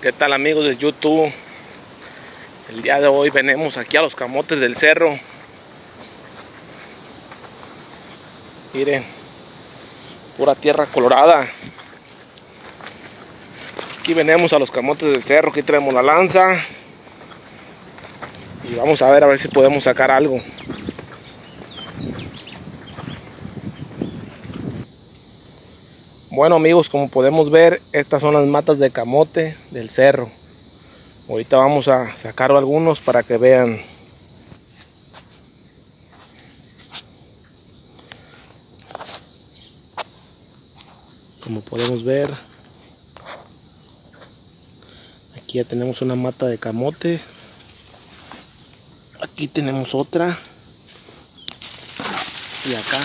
¿Qué tal amigos de YouTube? El día de hoy venimos aquí a los camotes del cerro. Miren, pura tierra colorada. Aquí venimos a los camotes del cerro, aquí traemos la lanza. Y vamos a ver a ver si podemos sacar algo. Bueno amigos, como podemos ver, estas son las matas de camote del cerro. Ahorita vamos a sacar algunos para que vean. Como podemos ver, aquí ya tenemos una mata de camote. Aquí tenemos otra. Y acá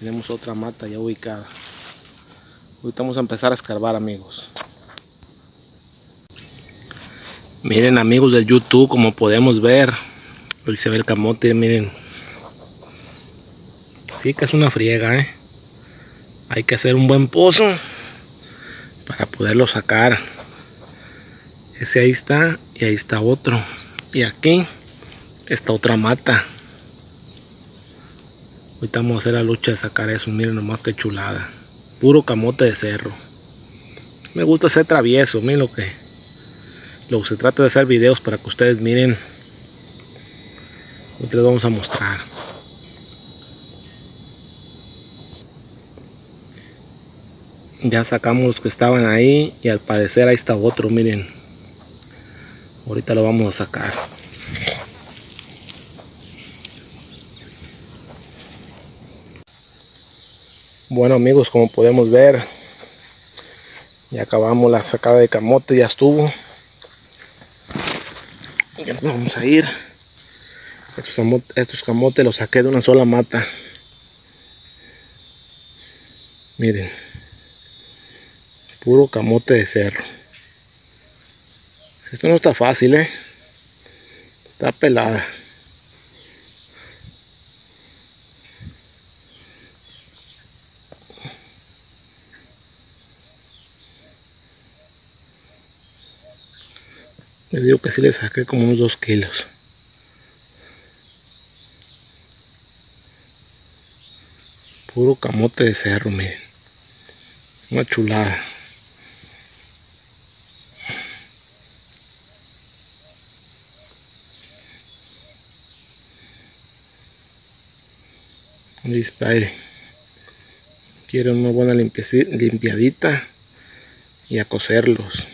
tenemos otra mata ya ubicada. Ahorita vamos a empezar a escarbar amigos. Miren amigos del YouTube como podemos ver. Ahí se ve el camote, miren. Sí que es una friega, ¿eh? Hay que hacer un buen pozo para poderlo sacar. Ese ahí está y ahí está otro. Y aquí está otra mata. Ahorita vamos a hacer la lucha de sacar eso. Miren nomás que chulada puro camote de cerro. Me gusta ser travieso, miren lo que, lo que se trata de hacer videos para que ustedes miren. Hoy les vamos a mostrar. Ya sacamos los que estaban ahí y al parecer ahí está otro, miren. Ahorita lo vamos a sacar. Bueno amigos, como podemos ver, ya acabamos la sacada de camote, ya estuvo. Ya nos vamos a ir. Estos, camotes los saqué de una sola mata. Miren, puro camote de cerro. Esto no está fácil, ¿eh? Está pelada. Les digo que sí le saqué como unos 2 kilos. Puro camote de cerro, miren. Una chulada. Ahí está. Ahí. Quiero una buena limpiadita y a coserlos.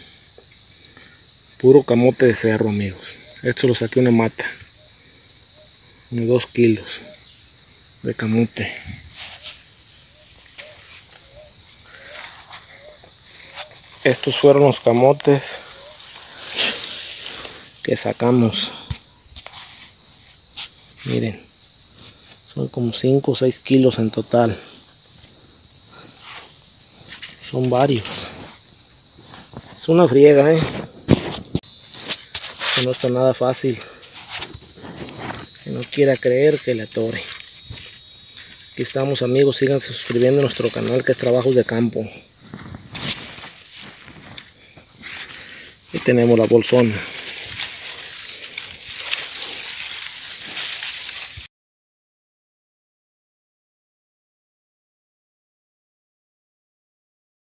Puro camote de cerro, amigos. Esto lo saqué una mata. Unos dos kilos de camote. Estos fueron los camotes que sacamos. Miren, son como 5 o 6 kilos en total. Son varios. Es una friega, eh no está nada fácil. Que no quiera creer que le atore. Aquí estamos amigos, síganse suscribiendo a nuestro canal que es Trabajos de Campo. Y tenemos la bolsona.